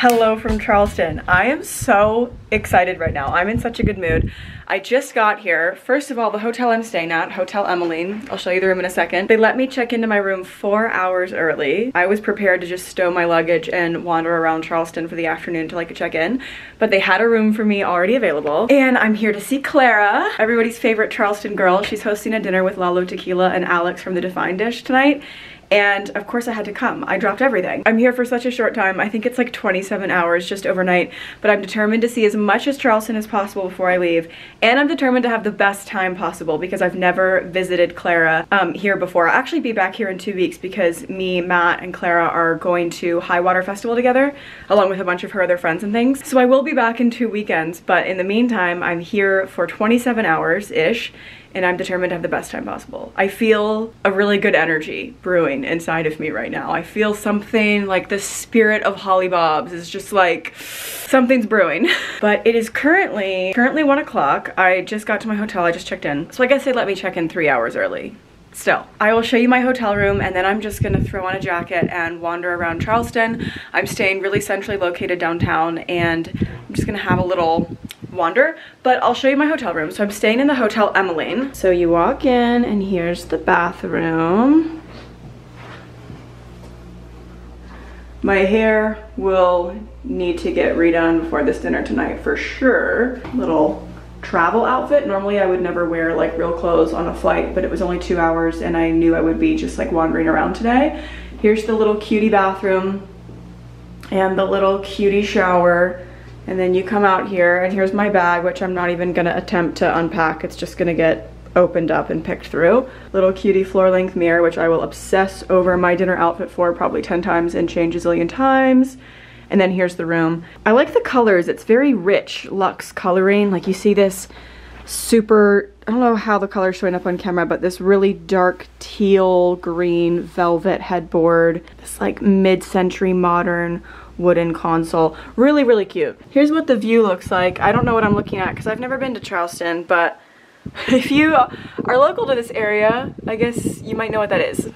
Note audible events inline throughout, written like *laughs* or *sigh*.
Hello from Charleston. I am so excited right now. I'm in such a good mood. I just got here. First of all, the hotel I'm staying at, Hotel Emmeline. I'll show you the room in a second. They let me check into my room four hours early. I was prepared to just stow my luggage and wander around Charleston for the afternoon till I could check in, but they had a room for me already available. And I'm here to see Clara, everybody's favorite Charleston girl. She's hosting a dinner with Lalo Tequila and Alex from The Defined Dish tonight and of course I had to come. I dropped everything. I'm here for such a short time. I think it's like 27 hours just overnight, but I'm determined to see as much as Charleston as possible before I leave, and I'm determined to have the best time possible because I've never visited Clara um, here before. I'll actually be back here in two weeks because me, Matt, and Clara are going to High Water Festival together, along with a bunch of her other friends and things. So I will be back in two weekends, but in the meantime, I'm here for 27 hours-ish, and I'm determined to have the best time possible. I feel a really good energy brewing inside of me right now. I feel something like the spirit of Holly Bob's is just like something's brewing. *laughs* but it is currently, currently one o'clock. I just got to my hotel, I just checked in. So I guess they let me check in three hours early. Still, I will show you my hotel room and then I'm just gonna throw on a jacket and wander around Charleston. I'm staying really centrally located downtown and I'm just gonna have a little wander, but I'll show you my hotel room. So I'm staying in the Hotel Emmeline. So you walk in and here's the bathroom. My hair will need to get redone before this dinner tonight for sure. Little travel outfit. Normally I would never wear like real clothes on a flight, but it was only two hours and I knew I would be just like wandering around today. Here's the little cutie bathroom and the little cutie shower. And then you come out here and here's my bag, which I'm not even gonna attempt to unpack. It's just gonna get opened up and picked through. Little cutie floor length mirror, which I will obsess over my dinner outfit for probably 10 times and change a zillion times. And then here's the room. I like the colors. It's very rich luxe coloring. Like you see this super, I don't know how the color's showing up on camera, but this really dark teal green velvet headboard. This like mid-century modern wooden console. Really, really cute. Here's what the view looks like. I don't know what I'm looking at because I've never been to Charleston, but *laughs* if you are local to this area, I guess you might know what that is.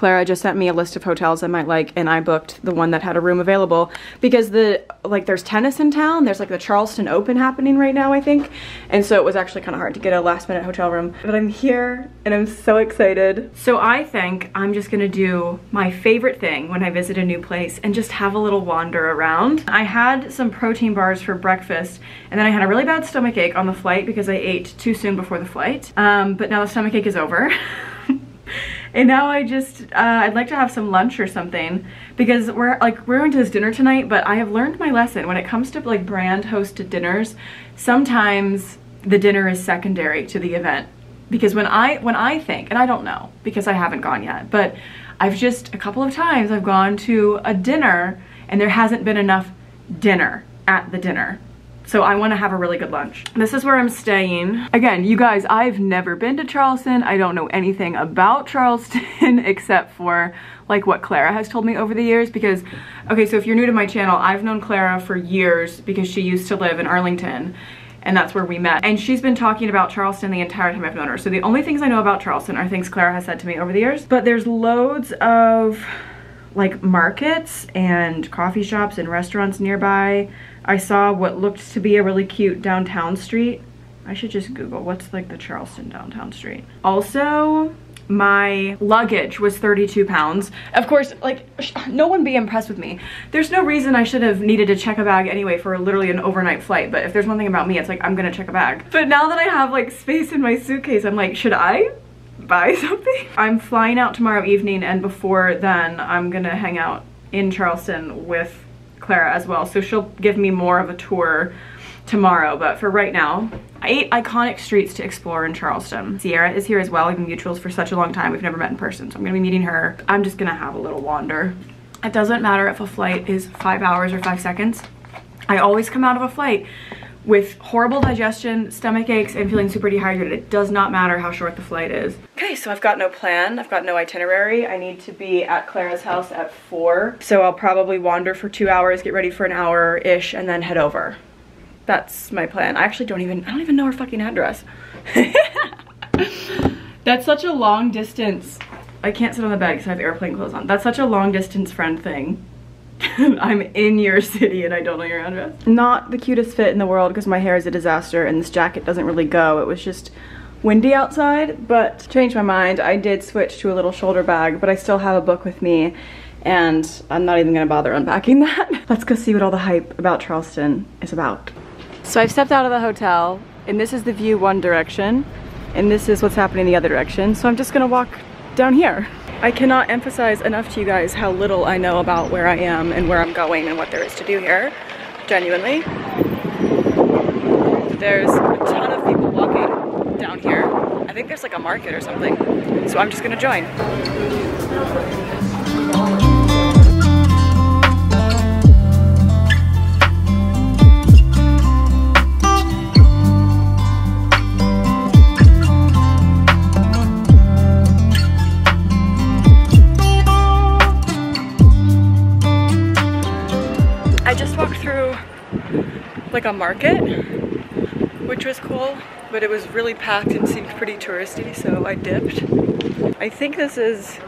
Clara just sent me a list of hotels I might like and I booked the one that had a room available. Because the like there's tennis in town there's like the Charleston Open happening right now I think. And so it was actually kind of hard to get a last minute hotel room. But I'm here and I'm so excited. So I think I'm just gonna do my favorite thing when I visit a new place and just have a little wander around. I had some protein bars for breakfast and then I had a really bad stomach ache on the flight because I ate too soon before the flight. Um, but now the stomach ache is over *laughs* and now I just, uh, I'd like to have some lunch or something because we're like, we're going to this dinner tonight, but I have learned my lesson. When it comes to like brand hosted dinners, sometimes the dinner is secondary to the event. Because when I, when I think, and I don't know because I haven't gone yet, but I've just, a couple of times I've gone to a dinner and there hasn't been enough dinner at the dinner. So I wanna have a really good lunch. This is where I'm staying. Again, you guys, I've never been to Charleston. I don't know anything about Charleston *laughs* except for like what Clara has told me over the years because, okay, so if you're new to my channel, I've known Clara for years because she used to live in Arlington and that's where we met. And she's been talking about Charleston the entire time I've known her. So the only things I know about Charleston are things Clara has said to me over the years. But there's loads of like markets and coffee shops and restaurants nearby. I saw what looked to be a really cute downtown street. I should just Google what's like the Charleston downtown street. Also, my luggage was 32 pounds. Of course, like, no one be impressed with me. There's no reason I should have needed to check a bag anyway for literally an overnight flight, but if there's one thing about me, it's like, I'm gonna check a bag. But now that I have like space in my suitcase, I'm like, should I buy *laughs* something? I'm flying out tomorrow evening and before then, I'm gonna hang out in Charleston with Clara as well, so she'll give me more of a tour tomorrow, but for right now, eight iconic streets to explore in Charleston. Sierra is here as well. We've been mutuals for such a long time. We've never met in person, so I'm gonna be meeting her. I'm just gonna have a little wander. It doesn't matter if a flight is five hours or five seconds. I always come out of a flight with horrible digestion, stomach aches, and feeling super dehydrated. It does not matter how short the flight is. Okay, so I've got no plan. I've got no itinerary. I need to be at Clara's house at four. So I'll probably wander for two hours, get ready for an hour-ish, and then head over. That's my plan. I actually don't even, I don't even know her fucking address. *laughs* That's such a long distance. I can't sit on the bed because I have airplane clothes on. That's such a long distance friend thing *laughs* I'm in your city and I don't know your address. Not the cutest fit in the world because my hair is a disaster and this jacket doesn't really go. It was just windy outside, but changed my mind. I did switch to a little shoulder bag, but I still have a book with me and I'm not even gonna bother unpacking *laughs* that. Let's go see what all the hype about Charleston is about. So I've stepped out of the hotel and this is the view one direction and this is what's happening the other direction. So I'm just gonna walk down here. I cannot emphasize enough to you guys how little I know about where I am and where I'm going and what there is to do here, genuinely. There's a ton of people walking down here. I think there's like a market or something. So I'm just gonna join. I just walked through like a market, which was cool, but it was really packed and seemed pretty touristy, so I dipped. I think this is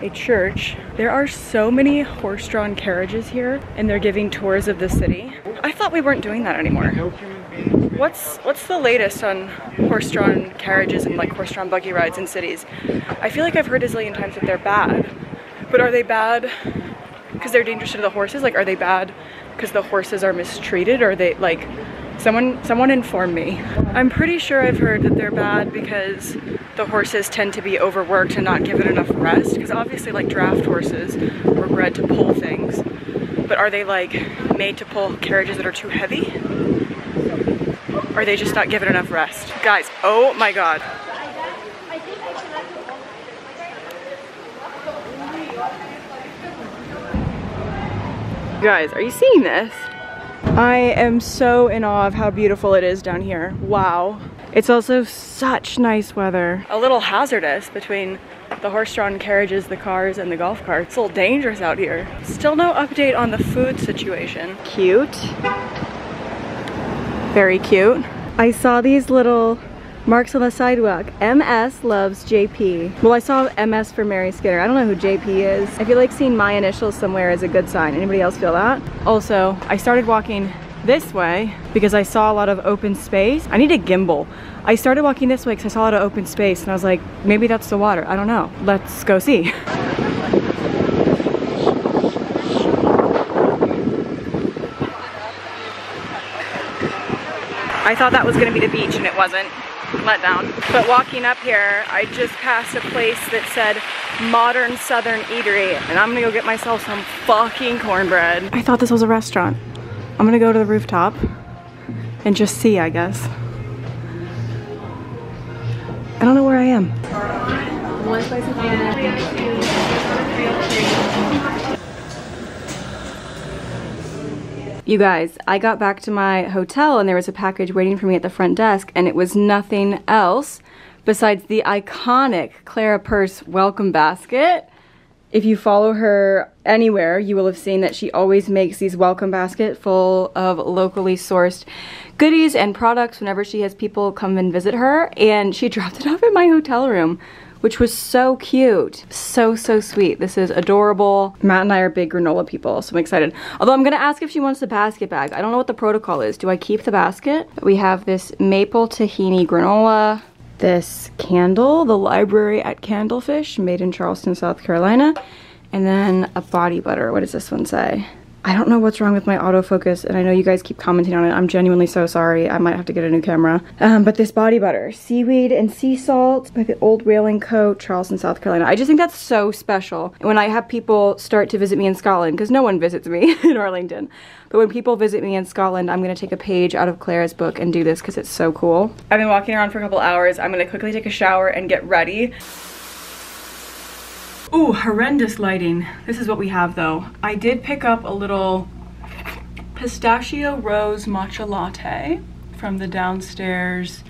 a church. There are so many horse-drawn carriages here, and they're giving tours of the city. I thought we weren't doing that anymore. What's what's the latest on horse-drawn carriages and like horse-drawn buggy rides in cities? I feel like I've heard a zillion times that they're bad, but are they bad because they're dangerous to the horses? Like, are they bad because the horses are mistreated? Or are they like, someone, someone inform me. I'm pretty sure I've heard that they're bad because the horses tend to be overworked and not given enough rest. Because obviously like draft horses were bred to pull things. But are they like made to pull carriages that are too heavy? Or are they just not given enough rest? Guys, oh my God. Guys, are you seeing this? I am so in awe of how beautiful it is down here. Wow. It's also such nice weather. A little hazardous between the horse-drawn carriages, the cars, and the golf carts. It's a little dangerous out here. Still no update on the food situation. Cute. Very cute. I saw these little marks on the sidewalk. MS loves JP. Well, I saw MS for Mary Skinner. I don't know who JP is. I feel like seeing my initials somewhere is a good sign. Anybody else feel that? Also, I started walking this way because I saw a lot of open space. I need a gimbal. I started walking this way because I saw a lot of open space and I was like, maybe that's the water. I don't know. Let's go see. I thought that was gonna be the beach and it wasn't. Let down. But walking up here, I just passed a place that said Modern Southern Eatery and I'm gonna go get myself some fucking cornbread. I thought this was a restaurant. I'm gonna go to the rooftop and just see, I guess. I don't know where I am. You guys, I got back to my hotel and there was a package waiting for me at the front desk and it was nothing else besides the iconic Clara Peirce welcome basket. If you follow her anywhere, you will have seen that she always makes these welcome basket full of locally sourced goodies and products whenever she has people come and visit her. And she *laughs* dropped it off in my hotel room, which was so cute. So, so sweet. This is adorable. Matt and I are big granola people, so I'm excited. Although I'm gonna ask if she wants the basket bag. I don't know what the protocol is. Do I keep the basket? We have this maple tahini granola this candle, the library at Candlefish, made in Charleston, South Carolina. And then a body butter. What does this one say? I don't know what's wrong with my autofocus, and I know you guys keep commenting on it. I'm genuinely so sorry. I might have to get a new camera. Um, but this body butter, seaweed and sea salt by the Old Whaling Co., Charleston, South Carolina. I just think that's so special. When I have people start to visit me in Scotland, because no one visits me *laughs* in Arlington, but when people visit me in Scotland, I'm gonna take a page out of Clara's book and do this because it's so cool. I've been walking around for a couple hours. I'm gonna quickly take a shower and get ready. Ooh, horrendous lighting. This is what we have though. I did pick up a little pistachio rose matcha latte from the downstairs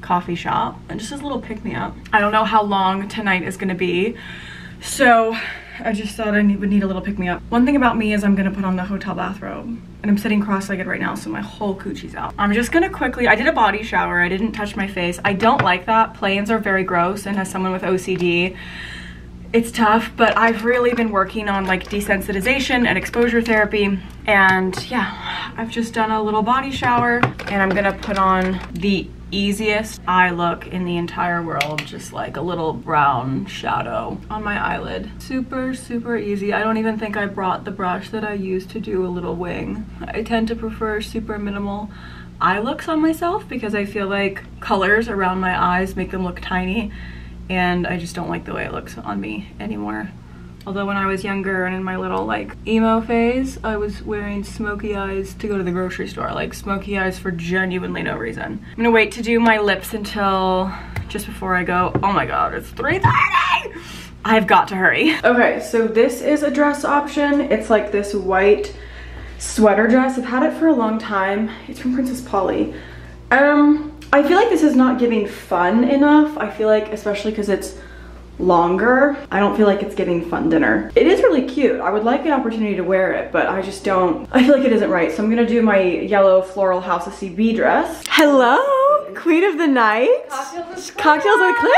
coffee shop and just a little pick-me-up. I don't know how long tonight is gonna be, so I just thought I need, would need a little pick-me-up. One thing about me is I'm gonna put on the hotel bathrobe and I'm sitting cross-legged right now so my whole coochie's out. I'm just gonna quickly, I did a body shower, I didn't touch my face. I don't like that. Planes are very gross and as someone with OCD, it's tough, but I've really been working on like desensitization and exposure therapy. And yeah, I've just done a little body shower and I'm gonna put on the easiest eye look in the entire world. Just like a little brown shadow on my eyelid. Super, super easy. I don't even think I brought the brush that I used to do a little wing. I tend to prefer super minimal eye looks on myself because I feel like colors around my eyes make them look tiny and I just don't like the way it looks on me anymore. Although when I was younger and in my little like emo phase, I was wearing smoky eyes to go to the grocery store. Like smoky eyes for genuinely no reason. I'm gonna wait to do my lips until just before I go. Oh my god, it's 3.30! I've got to hurry. Okay, so this is a dress option. It's like this white sweater dress. I've had it for a long time. It's from Princess Polly. Um, I feel like this is not giving fun enough. I feel like, especially because it's longer, I don't feel like it's giving fun dinner. It is really cute. I would like an opportunity to wear it, but I just don't, I feel like it isn't right. So I'm gonna do my yellow floral House of CB dress. Hello, queen of the night. Cocktails with Cocktails with Clara.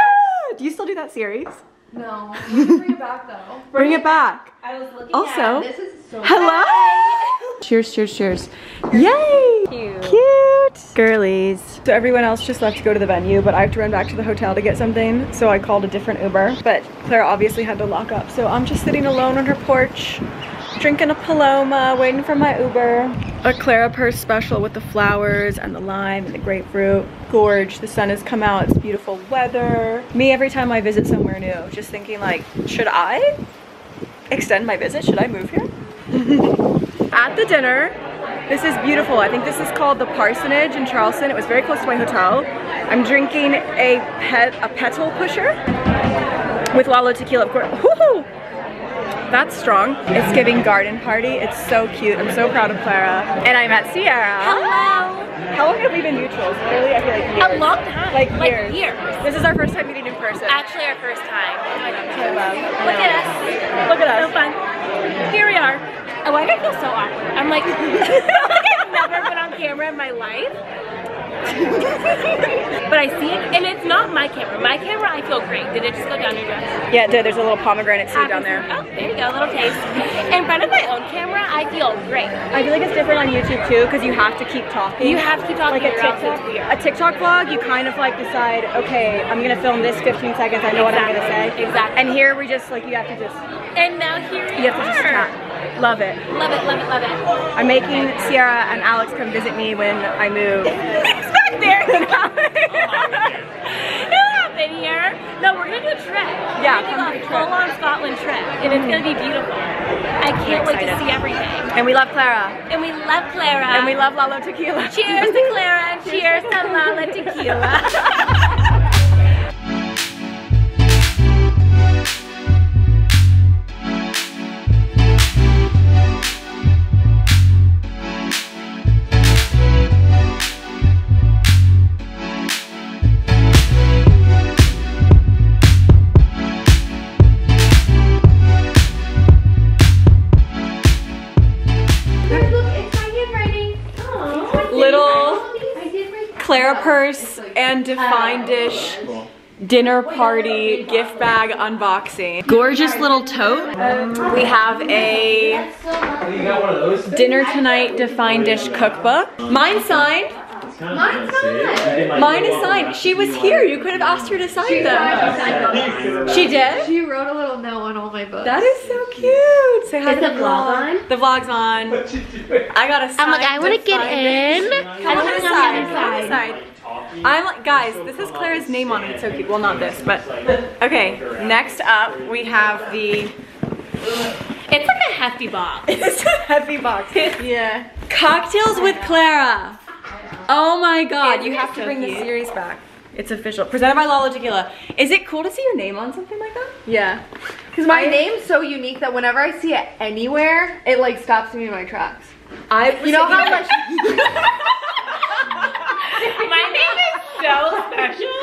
Do you still do that series? No. Bring it back though. *laughs* Bring it back. I was looking Also- at this is so Hello. *laughs* Cheers, cheers, cheers. Yay! Cute. Cute! Girlies. So everyone else just left to go to the venue, but I have to run back to the hotel to get something, so I called a different Uber. But Claire obviously had to lock up, so I'm just sitting alone on her porch, drinking a Paloma, waiting for my Uber. A Clara Peirce special with the flowers and the lime and the grapefruit. Gorge, the sun has come out, it's beautiful weather. Me every time I visit somewhere new, just thinking like, should I extend my visit? Should I move here? *laughs* At the dinner, this is beautiful. I think this is called the Parsonage in Charleston. It was very close to my hotel. I'm drinking a pet a petal pusher with Lalo tequila, of course. Woohoo! That's strong. It's giving garden party. It's so cute. I'm so proud of Clara. And I met Sierra. Hello. How long have we been mutuals? Really, I feel like years. A long time. Like Like years. years. This is our first time meeting in person. Actually, our first time. I love. Look at us. Look at us. So fun. Here we are. Oh, why do I feel so awkward? I'm like, *laughs* I've never been on camera in my life. *laughs* but I see it, and it's not my camera. My camera, I feel great. Did it just go down your dress? Yeah, it did. There's a little pomegranate seed down there. Oh, there you go, a little taste. In front of my own camera, I feel great. I feel like it's different on YouTube too because you have to keep talking. You have to keep talking like a TikTok, a TikTok vlog, you kind of like decide, okay, I'm gonna film this 15 seconds. I know what I'm gonna say. Exactly, exactly. And here we just like you have to just And now here you have to just chat. Love it. Love it, love it, love it. I'm making Sierra and Alex come visit me when I move. *laughs* There. *laughs* It'll here. No, we're gonna do a trip. Yeah, we're gonna do do a a trip. full-on Scotland trip, and it's gonna be beautiful. I can't wait to see everything. and we love Clara. And we love Clara. And we love Lalo Tequila. Cheers to Clara *laughs* and cheers to Lalo Tequila. *laughs* and Defined Dish dinner party gift bag unboxing. Gorgeous little tote. We have a dinner tonight Defined Dish cookbook. Mine signed. Mine's not. Mine is signed. She was here. You could have asked her to sign them. She did? She wrote a little note on all my books. That is so cute. Say hi Is to the vlog on? The vlog's on. I got a I'm like, I want to get in. Come on I this wanna side. come Come on this side. I'm like, guys, this is Clara's name on it. It's so cute. Well, not this, but okay. Next up, we have the. It's like a hefty box. *laughs* It's a heavy box. *laughs* yeah. Cocktails with Clara. Oh my God! You have to bring the series back. It's official. Presented by Lalo Tequila. Is it cool to see your name on something like that? Yeah. Because my I- name's so unique that whenever I see it anywhere, it like stops me in my tracks. I. You know how *laughs* much *laughs* My name is so special. *laughs*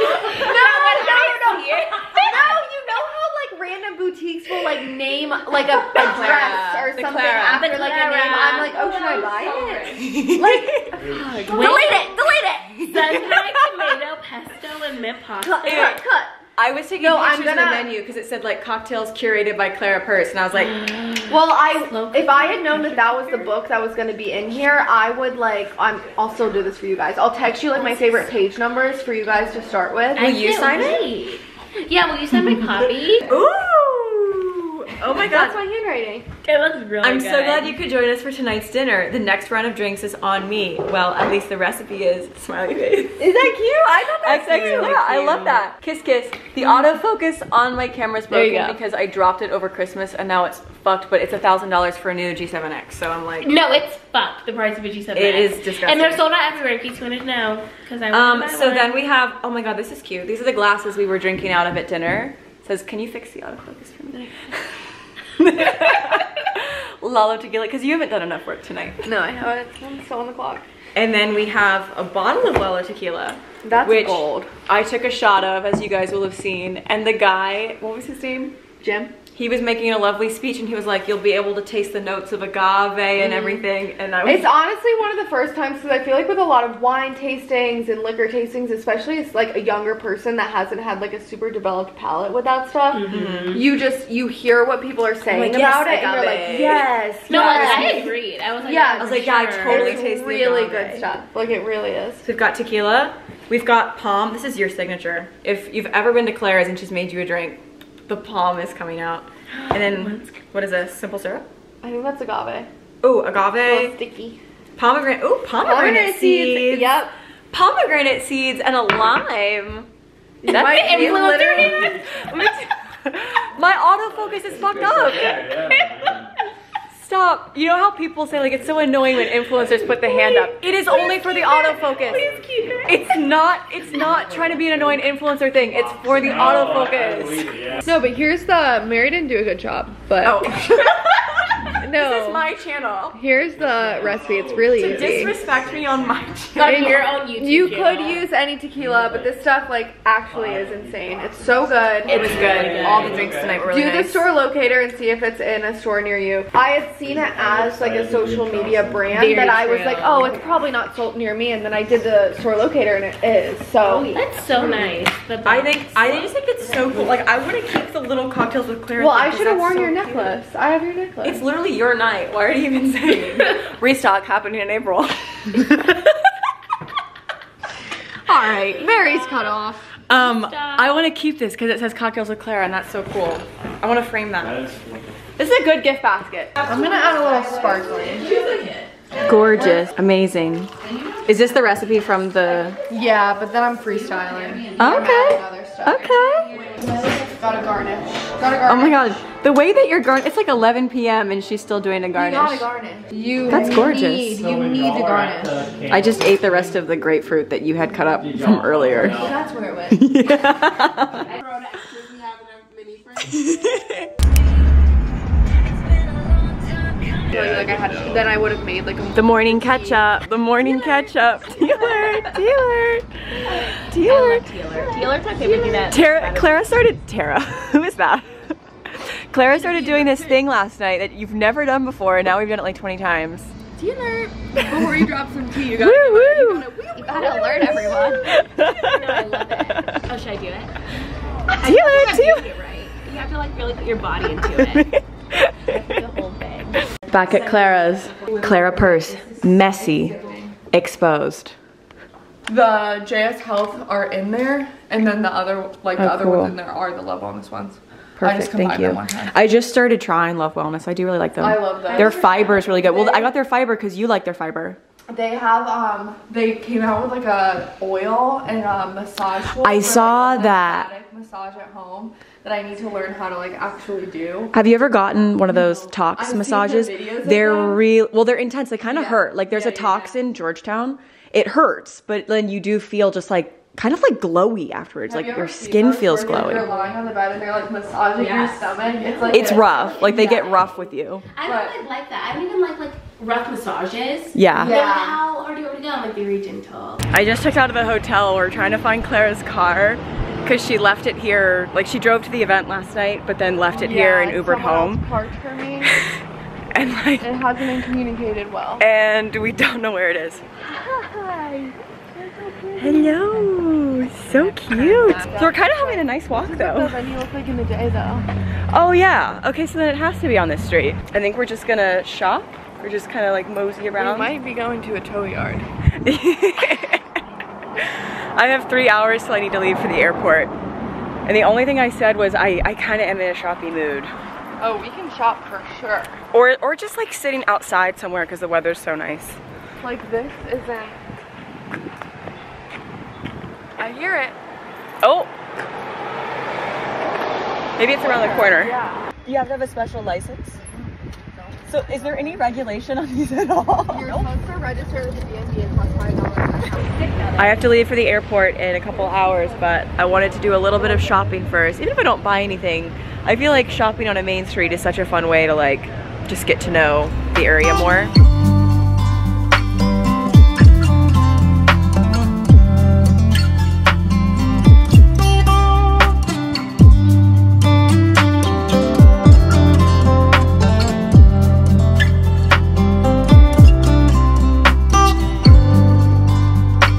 No, no, no. *laughs* No, you know how like random boutiques will like name like a, a dress or The something Clara. after The like a name. I'm like, oh, should I buy it? like, delete it, delete it. Sunshine, tomato, pesto, and mint pasta. Cut, cut, cut. I was taking No, I'm pictures of gonna- the menu because it said like cocktails curated by Clara Peirce, and I was like, *gasps* Well, I Slow if I had known that that was the book that was going to be in here, I would like I'm I'll still do this for you guys. I'll text you like my favorite page numbers for you guys to start with. Will you can't sign it? Yeah, will you sign my copy? *laughs* ooh, oh my god. That's my handwriting. It looks really I'm good. so glad you could join us for tonight's dinner. The next round of drinks is on me. Well, at least the recipe is smiley face. Is that cute? I thought That's that's really cute. I love that. Kiss, kiss. The autofocus on my camera's There you broken go. because I dropped it over Christmas and now it's fucked. But it's a thousand dollars for a new G7X. So I'm like, No, it's fucked. The price of a G7X. It is disgusting. And they're sold out everywhere. In case you wanted to know, because I um. wanted to buy So one. then we have. Oh my god, this is cute. These are the glasses we were drinking out of at dinner. It says, can you fix the autofocus for me? *laughs* Lalo tequila, because you haven't done enough work tonight. No, I haven't. I'm still on the clock. And then we have a bottle of Lalo tequila. That's which gold. I took a shot of, as you guys will have seen. And the guy, what was his name? Jim. He was making a lovely speech, and he was like, "You'll be able to taste the notes of agave and mm-hmm. everything." And I was, It's honestly one of the first times because I feel like with a lot of wine tastings and liquor tastings, especially as like a younger person that hasn't had like a super developed palate with that stuff, mm-hmm. you just you hear what people are saying like, yes, about it, and you're agave. like, yes, No, yes. I agreed. I was like, Yeah, yeah, I was like, yeah, I totally it's taste the really agave. good stuff. Like it really is. So we've got tequila, we've got palm. This is your signature. If you've ever been to Clara's and she's made you a drink, the palm is coming out. And then what is this? Simple syrup. I think that's agave. Oh, A agave, sticky. pomegranate. Oh, pomegranate, seeds. Yep. Pomegranate seeds and a lime. That's might it, be literally- *laughs* My autofocus is fucked up. Stop. You know how people say like it's so annoying when influencers put the hand up. It is only for the autofocus. It's not it's not trying to be an annoying influencer thing. It's for the autofocus. No, but here's the Mary didn't do a good job, but Oh. *laughs* no. this is my channel. Here's the recipe. It's really To easy. disrespect me on my channel. Got your own YouTube You channel. could use any tequila, but this stuff like actually is insane. It's so good. It was good. All the drinks tonight were really Do the store locator and see if it's in a store near you. I had seen it as like a social media brand Very that I was true. like, oh, it's probably not sold near me, and then I did the store locator and it is. So oh, That's so nice. The I think I just think it's so cool. Like I want to keep the little cocktails with Clara. well, I should have worn so your cute. necklace. I have your necklace. It's literally your night. Why are you even saying? *laughs* Restock happening in April. *laughs* all right. Mary's cut off. Um, I want to keep this because it says cocktails with Clara, and that's so cool. I want to frame that. This is a good gift basket. I'm gonna add a little sparkling. Gorgeous, amazing. Is this the recipe from the? Yeah, but then I'm freestyling. Okay. Other stuff. Okay. Gotta garnish. Gotta garnish. Oh my god, the way that you're garnish. It's like 11 p.m. and she's still doing a You garnish. gotta garnish. You That's gorgeous. Need, you need to garnish. I just ate the rest of the grapefruit that you had cut up from earlier. That's where it went. *laughs* *laughs* like I had, then I would have made like a The morning catch up. The morning catch up. Dealer, dealer, dealer. Taylor. Taylor's my favorite thing that. Tara, Clara started. Tara, *laughs* who is that? Clara started doing this thing last night that you've never done before, and now we've done it like 20 times. Taylor. Before you drop some tea, you Woo gotta. woo! You gotta alert everyone. *laughs* No, I love it. Oh, should I do it? Taylor, Do Taylor. it right. You have to like really put your body into it. *laughs* the. Back at Clara's. Clara Peirce, messy, exposed. The JS Health are in there, and then the other, like the Oh, other cool. ones in there are the Love Wellness ones. I Perfect, just thank you. them one time. I just started trying Love Wellness. I do really like them. I love them. Their fiber is really good. Well, I got their fiber because you like their fiber. They have um they came out with like a oil and a massage. I saw like, that. Lymphatic Massage at home that I need to learn how to like actually do. Have you ever gotten one of those I've tox seen the massages? They're real. Well, they're intense. They kind of Yeah. hurt. Like there's Yeah, a yeah, tox in Georgetown. It hurts, but then you do feel just like kind of like glowy afterwards. Have like you your ever skin those feels where You're glowy. lying on the bed and they're like massaging Yes. your stomach. It's like It's a- rough. Like they get rough with you. I don't like, like that. I don't even like like rough massages. Yeah. Yeah. how hard do you want me to go? Like very gentle. I just checked out of the hotel. We're trying to find Clara's car because she left it here. Like she drove to the event last night, but then left it oh, here and Ubered home. Parked for me. *laughs* And like, It hasn't been communicated well. and we don't know where it is. Hi. Hello. So cute. So we're kind of having a nice walk though. Then you look like in the day though. Oh yeah. Okay, so then it has to be on this street. I think we're just gonna shop. We're just kind of like mosey We around. might be going to a tow yard. *laughs* I have three hours till I need to leave for the airport. And the only thing I said was I, I kind of am in a shopping mood. Oh, we can shop for sure. Or, or just like sitting outside somewhere because the weather's so nice. Like this isn't. I hear it. Oh! Maybe it's around the corner. Yeah. You have to have a special license? So is there any regulation on these at all? You're supposed to register with the DMV and plus five dollars. I have to leave for the airport in a couple hours, but I wanted to do a little bit of shopping first. Even if I don't buy anything, I feel like shopping on a main street is such a fun way to like just get to know the area more.